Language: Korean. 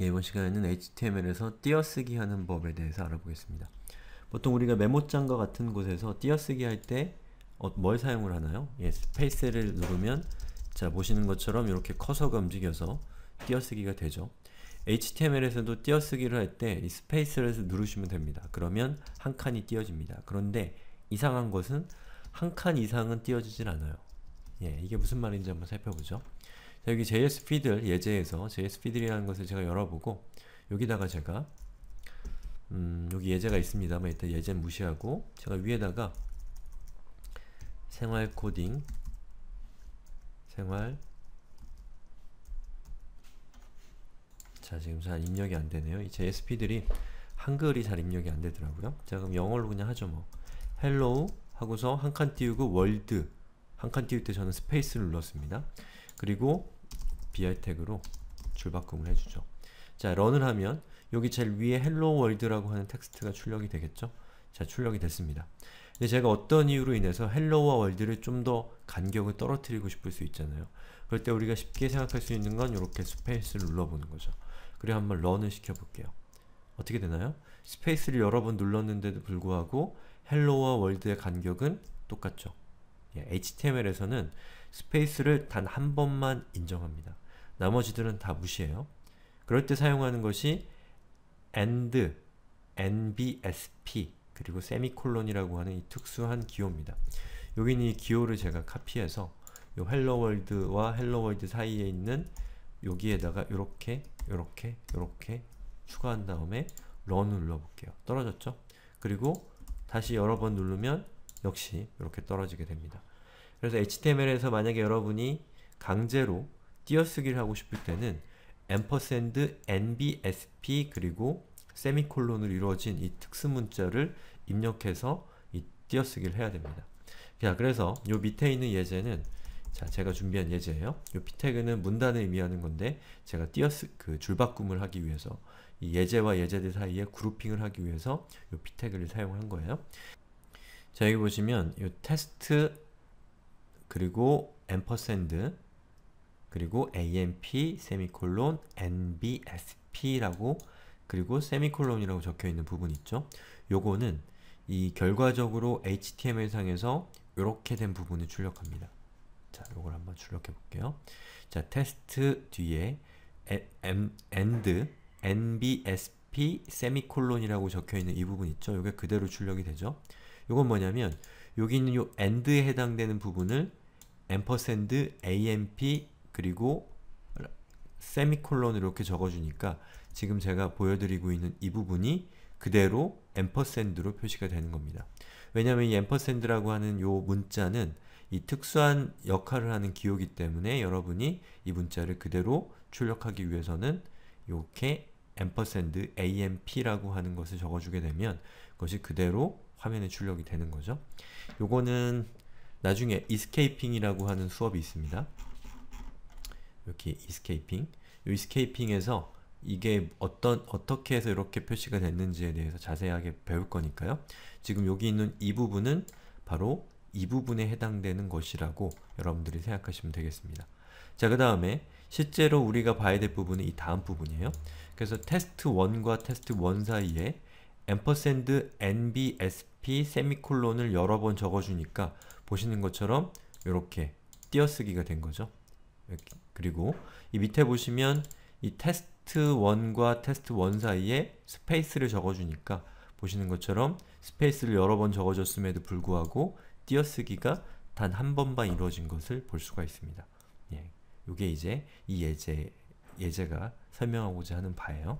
예, 이번 시간에는 HTML에서 띄어쓰기 하는 법에 대해서 알아보겠습니다. 보통 우리가 메모장과 같은 곳에서 띄어쓰기 할때 어, 뭘 사용을 하나요? 예, 스페이스를 누르면 자 보시는 것처럼 이렇게 커서가 움직여서 띄어쓰기가 되죠. HTML에서도 띄어쓰기를 할 때 이 스페이스를 누르시면 됩니다. 그러면 한 칸이 띄어집니다. 그런데 이상한 것은 한 칸 이상은 띄어지질 않아요. 예, 이게 무슨 말인지 한번 살펴보죠. 자, 여기 JSFeed 예제에서 JSFeed이라는 것을 제가 열어보고 여기다가 제가 음, 여기 예제가 있습니다만 일단 예제는 무시하고 제가 위에다가 생활 코딩 생활 자 지금 잘 입력이 안 되네요. 이 JSP들이 한글이 잘 입력이 안 되더라고요. 자 그럼 영어로 그냥 하죠 뭐. Hello 하고서 한 칸 띄우고 월드 한 칸 띄울 때 저는 스페이스를 눌렀습니다. 그리고 BR 태그로 줄바꿈을 해주죠. 자, run을 하면 여기 제일 위에 Hello World라고 하는 텍스트가 출력이 되겠죠? 자, 출력이 됐습니다. 근데 제가 어떤 이유로 인해서 Hello와 World를 좀 더 간격을 떨어뜨리고 싶을 수 있잖아요. 그럴 때 우리가 쉽게 생각할 수 있는 건 이렇게 스페이스를 눌러보는 거죠. 그래 한번 run을 시켜볼게요. 어떻게 되나요? 스페이스를 여러 번 눌렀는데도 불구하고 Hello와 World의 간격은 똑같죠. 예, HTML에서는 스페이스를 단 한 번만 인정합니다. 나머지들은 다 무시해요. 그럴 때 사용하는 것이 and, nbsp, 그리고 세미콜론이라고 하는 이 특수한 기호입니다. 여기는 이 기호를 제가 카피해서 요 Hello World와 Hello World 사이에 있는 여기에다가 이렇게 이렇게 이렇게 추가한 다음에 런을 눌러볼게요. 떨어졌죠? 그리고 다시 여러 번 누르면 역시 이렇게 떨어지게 됩니다. 그래서 HTML에서 만약에 여러분이 강제로 띄어쓰기를 하고 싶을 때는 ampersand nbsp 그리고 세미콜론으로 이루어진 이 특수 문자를 입력해서 이 띄어쓰기를 해야 됩니다. 자, 그래서 요 밑에 있는 예제는 자, 제가 준비한 예제예요. 요 p태그는 문단을 의미하는 건데 제가 띄어쓰 그 줄바꿈을 하기 위해서 이 예제와 예제들 사이에 그룹핑을 하기 위해서 요 p태그를 사용한 거예요. 자, 여기 보시면 요 테스트 그리고 ampersand 그리고 amp 세미콜론 nbsp라고 그리고 세미콜론이라고 적혀 있는 부분 있죠. 요거는 이 결과적으로 HTML상에서 이렇게 된 부분을 출력합니다. 자, 요걸 한번 출력해 볼게요. 자, 테스트 뒤에 and nbsp 세미콜론이라고 적혀 있는 이 부분 있죠. 요게 그대로 출력이 되죠. 요건 뭐냐면 여기 있는 요 and에 해당되는 부분을 ampersand amp 그리고 세미콜론을 이렇게 적어주니까 지금 제가 보여드리고 있는 이 부분이 그대로 앰퍼샌드로 표시가 되는 겁니다. 왜냐하면 이 ampersand라고 하는 요 문자는 이 특수한 역할을 하는 기호기 때문에 여러분이 이 문자를 그대로 출력하기 위해서는 이렇게 ampersand amp라고 하는 것을 적어주게 되면 그것이 그대로 화면에 출력이 되는 거죠. 요거는 나중에 escaping이라고 하는 수업이 있습니다. 이렇게 escaping 이 escaping에서 이게 어떤 어떻게 해서 이렇게 표시가 됐는지에 대해서 자세하게 배울 거니까요. 지금 여기 있는 이 부분은 바로 이 부분에 해당되는 것이라고 여러분들이 생각하시면 되겠습니다. 자, 그 다음에 실제로 우리가 봐야 될 부분은 이 다음 부분이에요. 그래서 테스트 1과 테스트 1 사이에 ampersand nbsp 세미콜론을 여러 번 적어주니까 보시는 것처럼 이렇게 띄어쓰기가 된 거죠. 그리고 이 밑에 보시면 이 테스트 1과 테스트 1 사이에 스페이스를 적어주니까 보시는 것처럼 스페이스를 여러 번 적어줬음에도 불구하고 띄어쓰기가 단 한 번만 이루어진 것을 볼 수가 있습니다. 예, 이게 이제 이 예제, 예제가 설명하고자 하는 바예요.